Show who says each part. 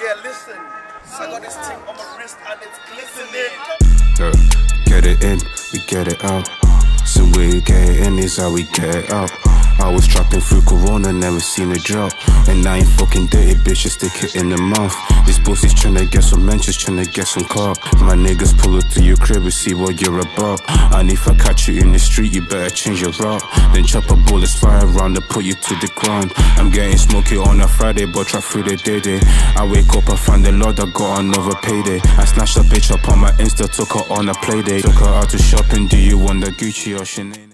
Speaker 1: Yeah, listen. I got this thing on my wrist and it's glistening.
Speaker 2: Yeah, get it in, we get it out. So we get it in is how we get it out. I was trapping through Corona, never seen a drop. And I ain't fucking dirty, bitch, just stick it in the mouth. These pussies tryna get some mentions, tryna get some clout. My niggas pull up to your crib and see what you're about. And if I catch you in the street, you better change your route. Then chop a bullets, fire around to put you to the ground. I'm getting smoky on a Friday, but try through the day day. I wake up, I find the Lord, I got another payday. I snatched a bitch up on my Insta, took her on a play date. Took her out to shopping, do you want the Gucci or Chanel?